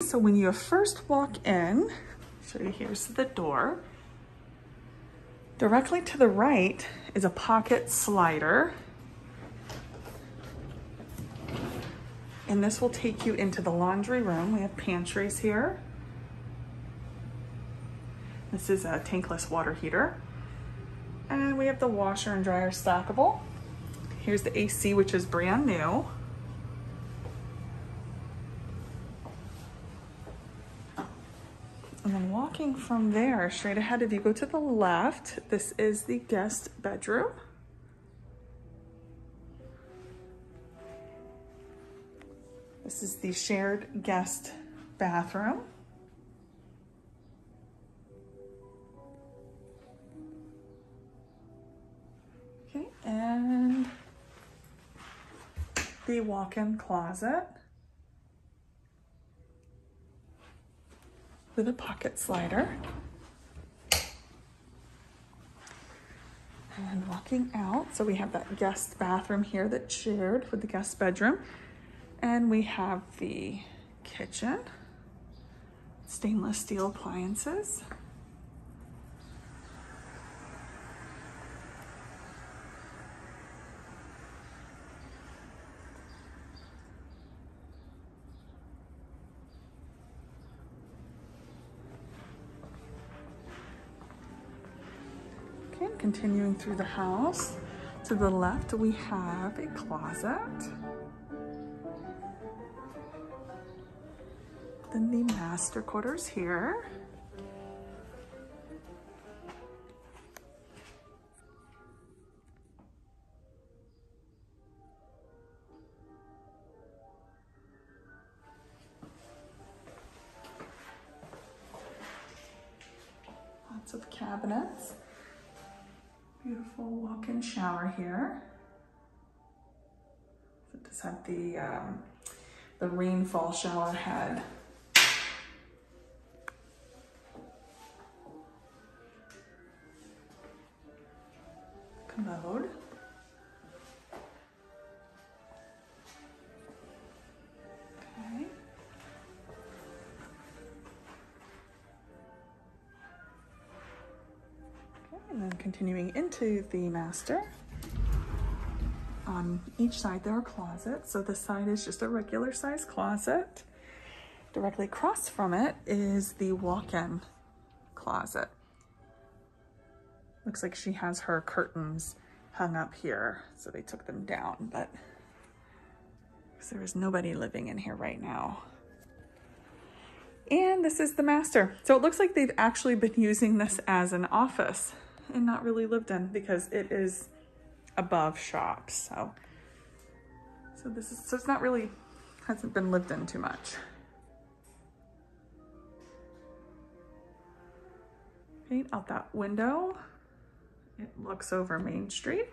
So when you first walk in, so here's the door. Directly to the right is a pocket slider. And this will take you into the laundry room. We have pantries here. This is a tankless water heater. And we have the washer and dryer stackable. Here's the AC, which is brand new. And then walking from there, straight ahead, if you go to the left, this is the guest bedroom. This is the shared guest bathroom. Okay, and the walk-in closet. With a pocket slider. And walking out, so we have that guest bathroom here that's shared with the guest bedroom. And we have the kitchen, stainless steel appliances. Continuing through the house. To the left, we have a closet. Then the master quarters here. Lots of cabinets. Beautiful walk-in shower here. It does have the, um, the rainfall shower head. Commode. And then continuing into the master. On each side there are closets. So this side is just a regular size closet. Directly across from it is the walk-in closet. Looks like she has her curtains hung up here, so they took them down, but there is nobody living in here right now. And this is the master. So it looks like they've actually been using this as an office and not really lived in because it is above shops. So, so this is, so it's not really, hasn't been lived in too much. Paint out that window, it looks over Main Street.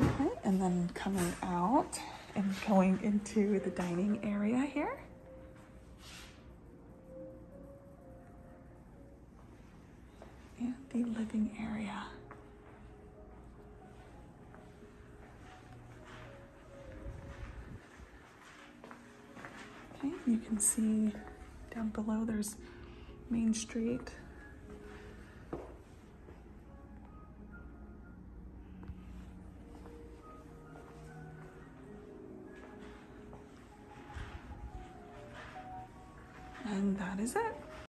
Okay, and then coming out and going into the dining area here. And the living area. Okay, you can see down below there's Main Street. And that is it.